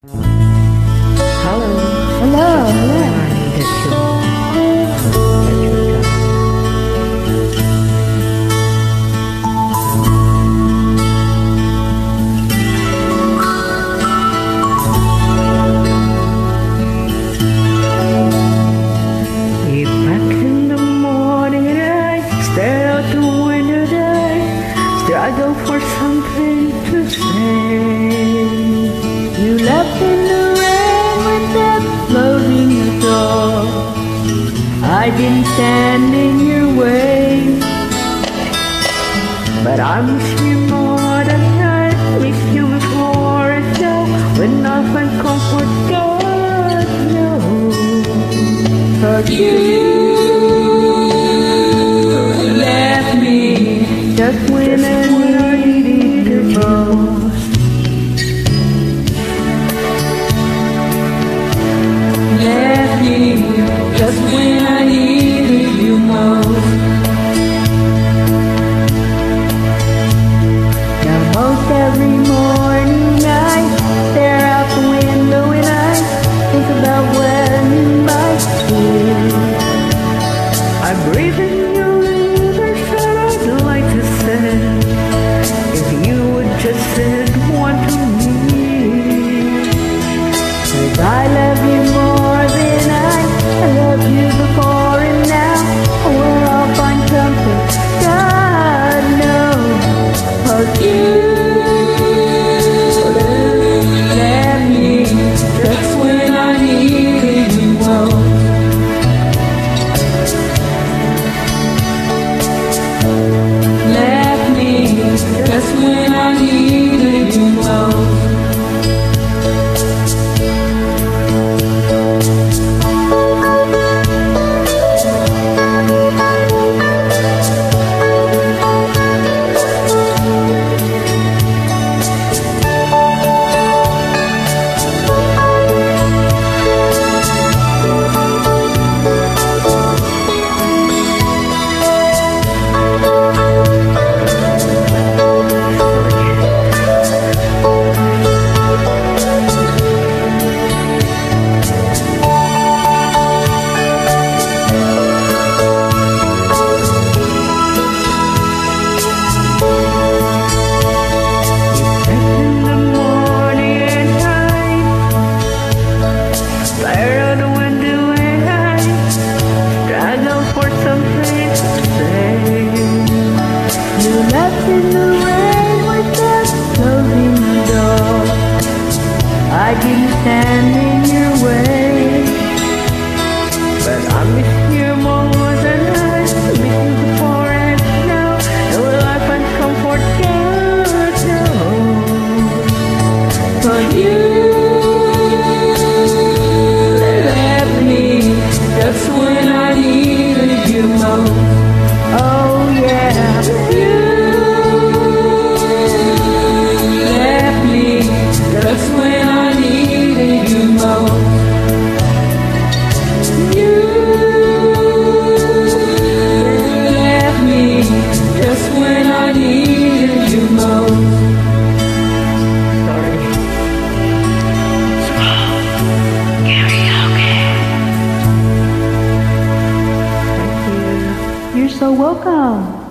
Hello. Hello. Hello. If back in the morning and I stare out the window, I struggle for something to say. been standing your way. But I'm local.